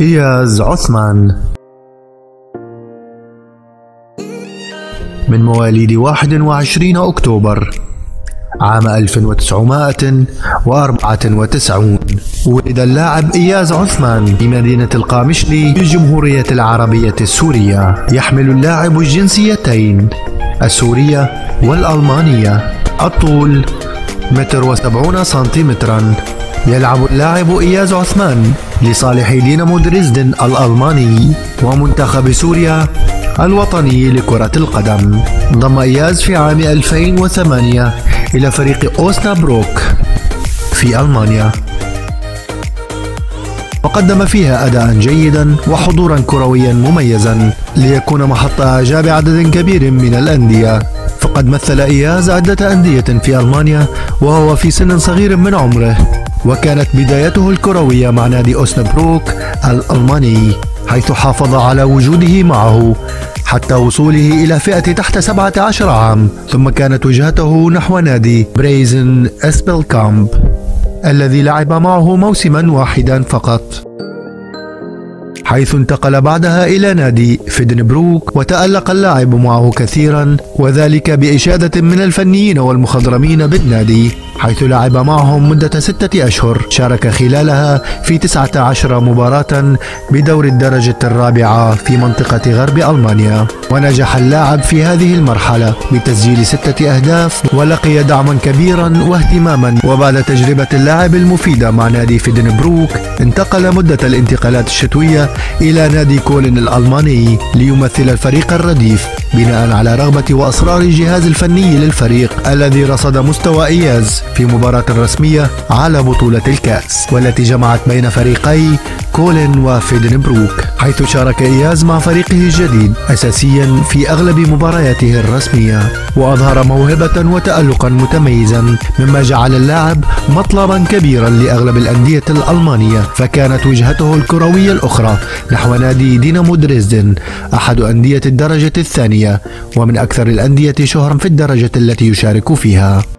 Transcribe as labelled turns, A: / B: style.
A: إياز عثمان. من مواليد 21 أكتوبر عام 1994 ولد اللاعب إياز عثمان في مدينة القامشلي بالجمهورية العربية السورية يحمل اللاعب الجنسيتين السورية والألمانية. الطول متر وسبعون سنتيمترا يلعب اللاعب إياز عثمان. لصالح دينامو دريزدن الألماني ومنتخب سوريا الوطني لكرة القدم. انضم إياز في عام 2008 إلى فريق أوسنابروك في ألمانيا. وقدم فيها أداء جيدا وحضورا كرويا مميزا ليكون محط إعجاب عدد كبير من الأندية. فقد مثل إياز عدة أندية في ألمانيا وهو في سن صغير من عمره. وكانت بدايته الكروية مع نادي أوسنبروك الألماني حيث حافظ على وجوده معه حتى وصوله إلى فئة تحت 17 عام ثم كانت وجهته نحو نادي بريزن أسبل كامب الذي لعب معه موسما واحدا فقط. حيث انتقل بعدها إلى نادي فيدنبروك وتألق اللاعب معه كثيرا وذلك بإشادة من الفنيين والمخضرمين بالنادي. حيث لعب معهم مدة ستة أشهر. شارك خلالها في 19 مباراة بدور الدرجة الرابعة في منطقة غرب ألمانيا. ونجح اللاعب في هذه المرحلة بتسجيل ستة أهداف ولقي دعما كبيرا واهتماما. وبعد تجربة اللاعب المفيدة مع نادي فيدنبروك انتقل مدة الانتقالات الشتوية إلى نادي كولن الألماني ليمثل الفريق الرديف بناء على رغبة وأصرار الجهاز الفني للفريق الذي رصد مستوى إياز. في مباراة رسمية على بطولة الكأس والتي جمعت بين فريقي كولين وفيدنبروك حيث شارك إياز مع فريقه الجديد أساسيا في أغلب مبارياته الرسمية. وأظهر موهبة وتألقا متميزا مما جعل اللاعب مطلبا كبيرا لأغلب الأندية الألمانية. فكانت وجهته الكروية الأخرى نحو نادي دينامو دريزدن أحد أندية الدرجة الثانية ومن أكثر الأندية شهرا في الدرجة التي يشارك فيها.